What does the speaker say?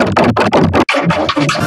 you